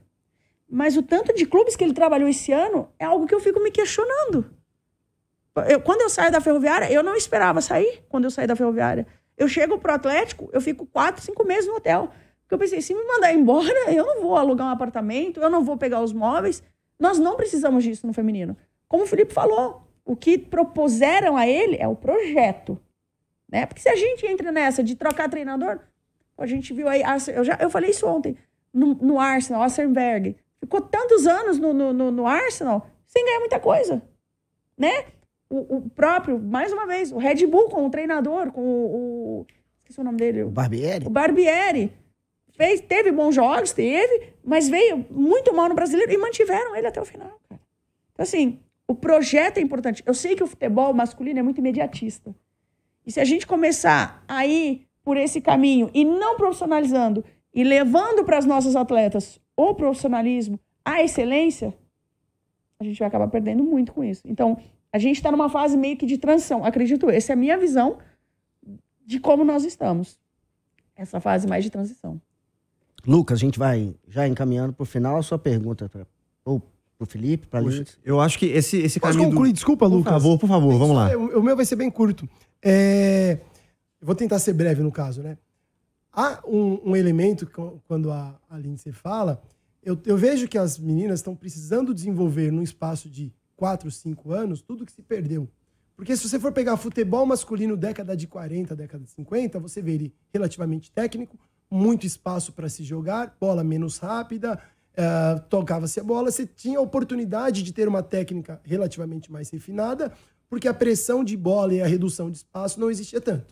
S4: Mas o tanto de clubes que ele trabalhou esse ano é algo que eu fico me questionando. Eu, quando eu saio da ferroviária, eu não esperava sair quando eu saí da ferroviária. Eu chego pro Atlético, eu fico quatro, cinco meses no hotel. Porque eu pensei, se me mandar embora, eu não vou alugar um apartamento, eu não vou pegar os móveis. Nós não precisamos disso no feminino. Como o Felipe falou, o que propuseram a ele é o projeto. Né? Porque se a gente entra nessa de trocar treinador, a gente viu aí, eu, já, eu falei isso ontem, no, no Arsenal, Assenberg, ficou tantos anos no, no, no, Arsenal sem ganhar muita coisa. Né? O, o, próprio, mais uma vez, o Red Bull com o treinador, com o. o esqueci o nome dele.
S1: O Barbieri?
S4: O Barbieri. Fez, teve bons jogos, teve, mas veio muito mal no brasileiro e mantiveram ele até o final. Cara. Então, assim, o projeto é importante. Eu sei que o futebol masculino é muito imediatista. E se a gente começar a ir por esse caminho e não profissionalizando e levando para as nossas atletas o profissionalismo, a excelência, a gente vai acabar perdendo muito com isso. Então, a gente está numa fase meio que de transição, acredito. Essa é a minha visão de como nós estamos. Essa fase mais de transição.
S1: Lucas, a gente vai já encaminhando para o final a sua pergunta pra, ou para o Felipe, para Lindsay.
S2: Eu acho que esse, esse
S3: Posso caminho. concluir? Do... Desculpa, Lucas.
S2: Por favor, por favor, vamos lá.
S3: O meu vai ser bem curto. É... Vou tentar ser breve no caso, né? Há um, um elemento, quando a, a Lindsay fala, eu, eu vejo que as meninas estão precisando desenvolver num espaço de 4, 5 anos, tudo que se perdeu. Porque se você for pegar futebol masculino década de 40, década de 50, você vê ele relativamente técnico, muito espaço para se jogar, bola menos rápida, uh, tocava-se a bola, você tinha a oportunidade de ter uma técnica relativamente mais refinada, porque a pressão de bola e a redução de espaço não existia tanto.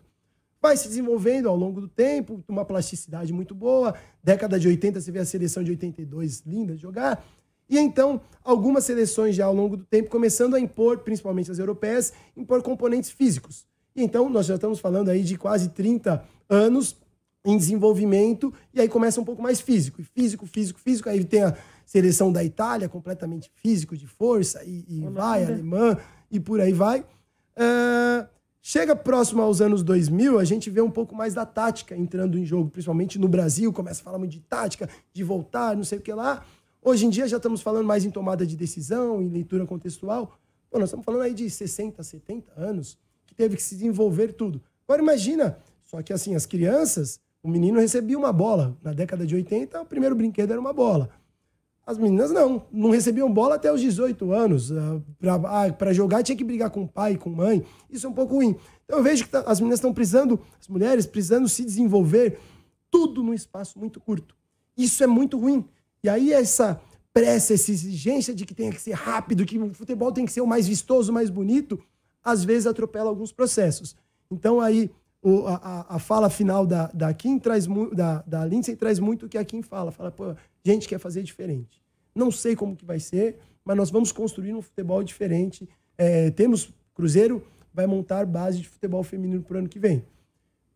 S3: Vai se desenvolvendo ao longo do tempo, uma plasticidade muito boa. Década de 80, você vê a seleção de 82 linda de jogar. E então, algumas seleções já ao longo do tempo começando a impor, principalmente as europeias, impor componentes físicos. E então, nós já estamos falando aí de quase 30 anos em desenvolvimento, e aí começa um pouco mais físico. E físico, físico, físico. Aí tem a seleção da Itália, completamente físico, de força, e, e vai, alemã, e por aí vai. Uh, chega próximo aos anos 2000, a gente vê um pouco mais da tática entrando em jogo, principalmente no Brasil, começa a falar muito de tática, de voltar, não sei o que lá. Hoje em dia já estamos falando mais em tomada de decisão, em leitura contextual. Pô, nós estamos falando aí de 60, 70 anos que teve que se desenvolver tudo. Agora imagina, só que assim, as crianças, o menino recebia uma bola. Na década de 80, o primeiro brinquedo era uma bola. As meninas não, não recebiam bola até os 18 anos. Ah, Para ah, jogar tinha que brigar com o pai, com mãe. Isso é um pouco ruim. Então eu vejo que tá, as meninas estão precisando, as mulheres precisando se desenvolver tudo num espaço muito curto. Isso é muito ruim. E aí essa pressa, essa exigência de que tem que ser rápido, que o futebol tem que ser o mais vistoso, o mais bonito, às vezes atropela alguns processos. Então aí o, a, a fala final da, da Kim traz da, da Lindsay traz muito o que a Kim fala. Fala, pô, gente quer fazer diferente. Não sei como que vai ser, mas nós vamos construir um futebol diferente. É, temos Cruzeiro vai montar base de futebol feminino para o ano que vem.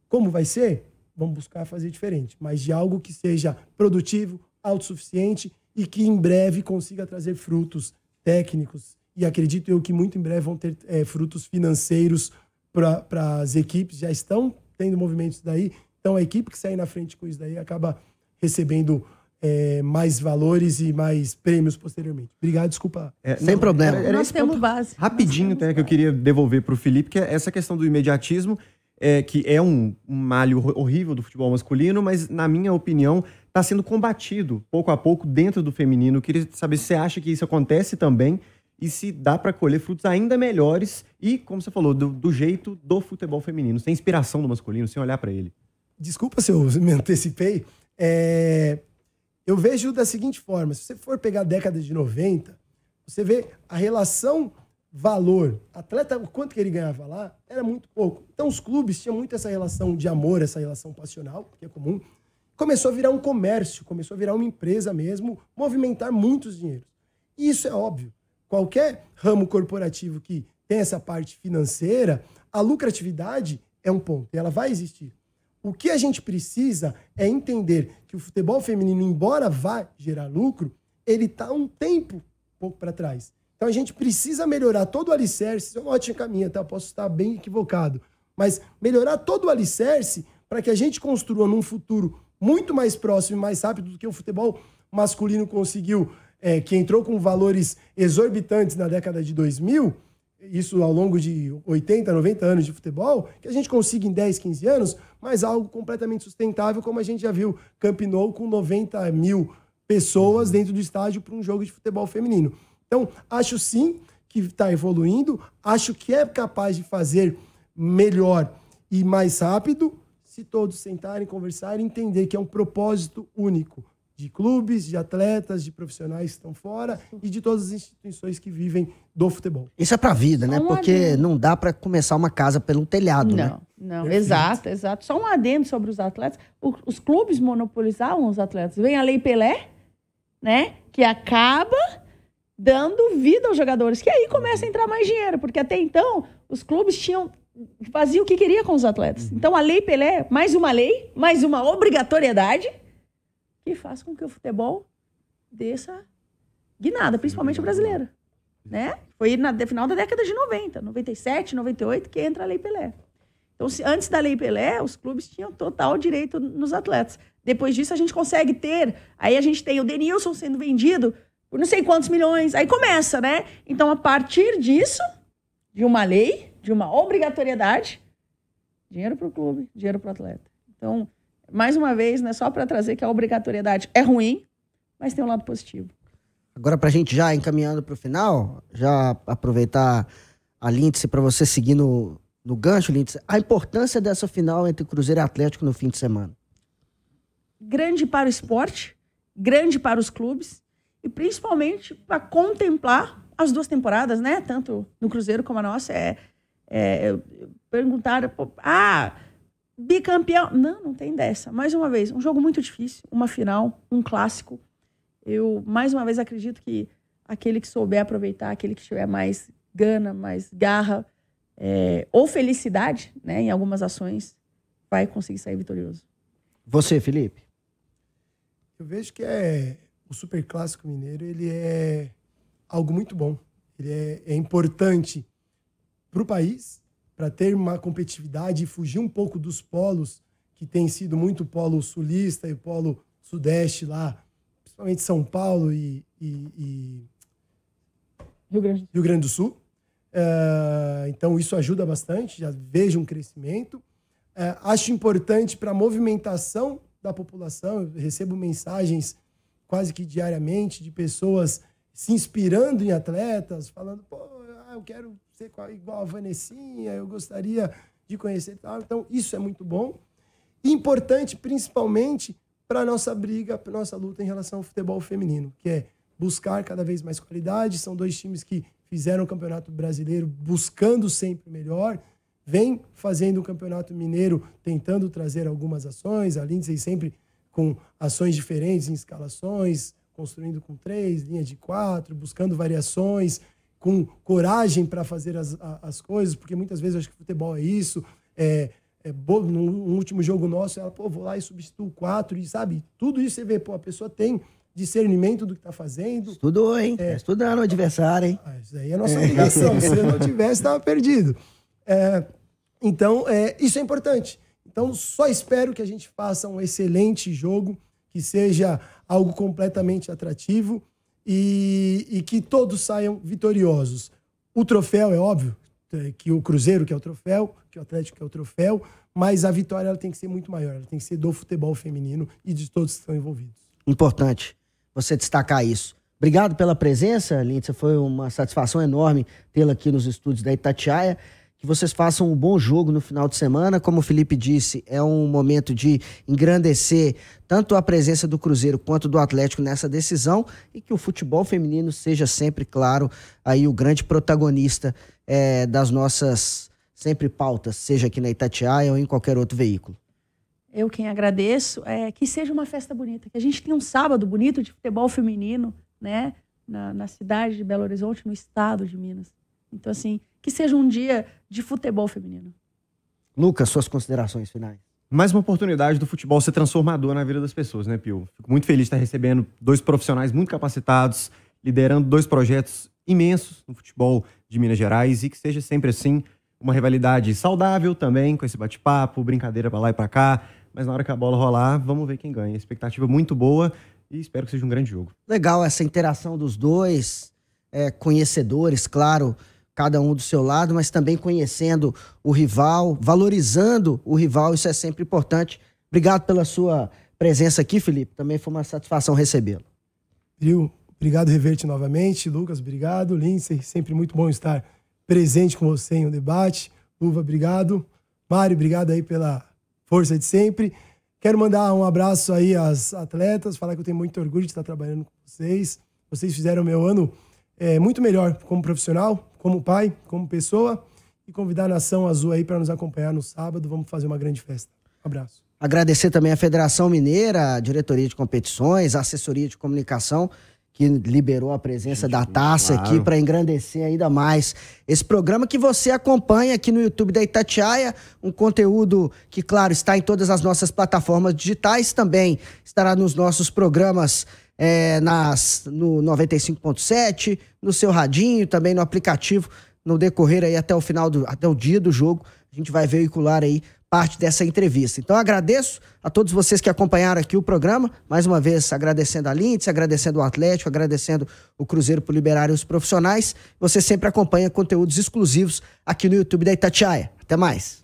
S3: Como vai ser? Vamos buscar fazer diferente, mas de algo que seja produtivo, autossuficiente e que em breve consiga trazer frutos técnicos, e acredito eu que muito em breve vão ter é, frutos financeiros para as equipes, já estão tendo movimentos daí. Então a equipe que sair na frente com isso daí acaba recebendo é, mais valores e mais prêmios posteriormente. Obrigado, desculpa.
S1: É, Sem não, problema.
S4: Era, era Nós temos base.
S2: Rapidinho, até, que eu queria devolver para o Felipe, que é essa questão do imediatismo, é, que é um, um malho horrível do futebol masculino, mas, na minha opinião, está sendo combatido pouco a pouco dentro do feminino. Eu queria saber se você acha que isso acontece também e se dá para colher frutos ainda melhores e, como você falou, do, do jeito do futebol feminino, sem inspiração do masculino, sem olhar para ele.
S3: Desculpa se eu me antecipei. É, eu vejo da seguinte forma: se você for pegar a década de 90, você vê a relação valor, atleta, o quanto que ele ganhava lá, era muito pouco. Então os clubes tinham muito essa relação de amor, essa relação passional, que é comum. Começou a virar um comércio, começou a virar uma empresa mesmo, movimentar muitos dinheiros. E isso é óbvio. Qualquer ramo corporativo que tem essa parte financeira, a lucratividade é um ponto, ela vai existir. O que a gente precisa é entender que o futebol feminino, embora vá gerar lucro, ele está um tempo um pouco para trás. Então a gente precisa melhorar todo o alicerce. É uma ótima caminho, tá? Eu posso estar bem equivocado. Mas melhorar todo o alicerce para que a gente construa num futuro muito mais próximo e mais rápido do que o futebol masculino conseguiu, é, que entrou com valores exorbitantes na década de 2000, isso ao longo de 80, 90 anos de futebol, que a gente consiga em 10, 15 anos, mas algo completamente sustentável, como a gente já viu Camp Nou com 90 mil pessoas dentro do estádio para um jogo de futebol feminino. Então, acho sim que está evoluindo, acho que é capaz de fazer melhor e mais rápido se todos sentarem, conversarem, entender que é um propósito único de clubes, de atletas, de profissionais que estão fora e de todas as instituições que vivem do futebol.
S1: Isso é para a vida, né? Um Porque adendo. não dá para começar uma casa pelo telhado,
S4: não,
S1: né?
S4: Não, não, exato, exato. Só um adendo sobre os atletas. O, os clubes monopolizavam os atletas. Vem a Lei Pelé, né? Que acaba dando vida aos jogadores, que aí começa a entrar mais dinheiro, porque até então os clubes tinham faziam o que queria com os atletas. Então a Lei Pelé, mais uma lei, mais uma obrigatoriedade que faz com que o futebol desça guinada, principalmente o brasileiro. Né? Foi na final da década de 90, 97, 98, que entra a Lei Pelé. Então, se, antes da Lei Pelé, os clubes tinham total direito nos atletas. Depois disso, a gente consegue ter. Aí a gente tem o Denilson sendo vendido por não sei quantos milhões. Aí começa, né? Então, a partir disso, de uma lei, de uma obrigatoriedade, dinheiro para o clube, dinheiro para o atleta. Então, mais uma vez, né, só para trazer que a obrigatoriedade é ruim, mas tem um lado positivo.
S1: Agora, para a gente já encaminhando para o final, já aproveitar a Lindsay para você seguir no, no gancho, Lindsay, a importância dessa final entre Cruzeiro e Atlético no fim de semana.
S4: Grande para o esporte, grande para os clubes e principalmente para contemplar as duas temporadas, né? Tanto no Cruzeiro como a nossa. É, é, perguntaram, ah, bicampeão. Não, não tem dessa. Mais uma vez, um jogo muito difícil, uma final, um clássico. Eu, mais uma vez, acredito que aquele que souber aproveitar, aquele que tiver mais gana, mais garra, é, ou felicidade, né, em algumas ações, vai conseguir sair vitorioso.
S1: Você, Felipe?
S3: Eu vejo que é o Super Clássico Mineiro, ele é algo muito bom. Ele é, é importante para o país, para ter uma competitividade e fugir um pouco dos polos que tem sido muito polo sulista e polo sudeste lá, principalmente São Paulo e, e, e
S4: Rio, Grande.
S3: Rio Grande do Sul. Uh, então, isso ajuda bastante, já vejo um crescimento. Uh, acho importante para a movimentação da população, eu recebo mensagens quase que diariamente de pessoas se inspirando em atletas, falando, pô, ah, eu quero ser igual a Vanessinha, eu gostaria de conhecer tal. Então, isso é muito bom. Importante, principalmente, para a nossa briga, para a nossa luta em relação ao futebol feminino, que é buscar cada vez mais qualidade. São dois times que fizeram o Campeonato Brasileiro buscando sempre melhor, vem fazendo o Campeonato Mineiro tentando trazer algumas ações, a Lindsay sempre com ações diferentes em escalações, construindo com três, linha de quatro, buscando variações, com coragem para fazer as, as coisas, porque muitas vezes eu acho que futebol é isso. É, é, no último jogo nosso, ela, pô, vou lá e substituo quatro, e sabe, tudo isso você vê, pô, a pessoa tem discernimento do que está fazendo.
S1: Estudou, hein? É. Estudando o adversário, hein?
S3: Ah, isso aí é a nossa obrigação. Se não tivesse, estava perdido. É, então, é, isso é importante. Então, só espero que a gente faça um excelente jogo, que seja algo completamente atrativo e, e que todos saiam vitoriosos. O troféu, é óbvio, é, que o Cruzeiro que é o troféu, que o Atlético que é o troféu, mas a vitória ela tem que ser muito maior, ela tem que ser do futebol feminino e de todos que estão envolvidos.
S1: Importante você destacar isso. Obrigado pela presença, Lindsay. Foi uma satisfação enorme tê-la aqui nos estúdios da Itatiaia. Que vocês façam um bom jogo no final de semana. Como o Felipe disse, é um momento de engrandecer tanto a presença do Cruzeiro quanto do Atlético nessa decisão e que o futebol feminino seja sempre, claro, aí o grande protagonista é, das nossas sempre pautas, seja aqui na Itatiaia ou em qualquer outro veículo
S4: eu quem agradeço, é que seja uma festa bonita, que a gente tenha um sábado bonito de futebol feminino, né, na, na cidade de Belo Horizonte, no estado de Minas. Então, assim, que seja um dia de futebol feminino.
S1: Lucas, suas considerações finais.
S2: Mais uma oportunidade do futebol ser transformador na vida das pessoas, né, Pio? Fico muito feliz de estar recebendo dois profissionais muito capacitados, liderando dois projetos imensos no futebol de Minas Gerais e que seja sempre assim, uma rivalidade saudável também, com esse bate-papo, brincadeira para lá e para cá, mas na hora que a bola rolar, vamos ver quem ganha. Expectativa muito boa e espero que seja um grande jogo.
S1: Legal essa interação dos dois, é, conhecedores, claro, cada um do seu lado, mas também conhecendo o rival, valorizando o rival, isso é sempre importante. Obrigado pela sua presença aqui, Felipe. Também foi uma satisfação recebê-lo.
S3: Viu? Obrigado, Reverte, novamente. Lucas, obrigado. Lindsay, sempre muito bom estar presente com você em um debate. Luva, obrigado. Mário, obrigado aí pela força de sempre. Quero mandar um abraço aí às atletas, falar que eu tenho muito orgulho de estar trabalhando com vocês. Vocês fizeram meu ano é, muito melhor como profissional, como pai, como pessoa. E convidar a Nação Azul aí para nos acompanhar no sábado. Vamos fazer uma grande festa. Um abraço.
S1: Agradecer também a Federação Mineira, a Diretoria de Competições, a Assessoria de Comunicação que liberou a presença da taça claro. aqui para engrandecer ainda mais esse programa que você acompanha aqui no YouTube da Itatiaia, um conteúdo que, claro, está em todas as nossas plataformas digitais, também estará nos nossos programas é, nas, no 95.7, no seu radinho, também no aplicativo, no decorrer aí até o final do até o dia do jogo, a gente vai veicular aí parte dessa entrevista. Então agradeço a todos vocês que acompanharam aqui o programa, mais uma vez agradecendo a Lindsay, agradecendo o Atlético, agradecendo o Cruzeiro por liberar os profissionais. Você sempre acompanha conteúdos exclusivos aqui no YouTube da Itatiaia. Até mais.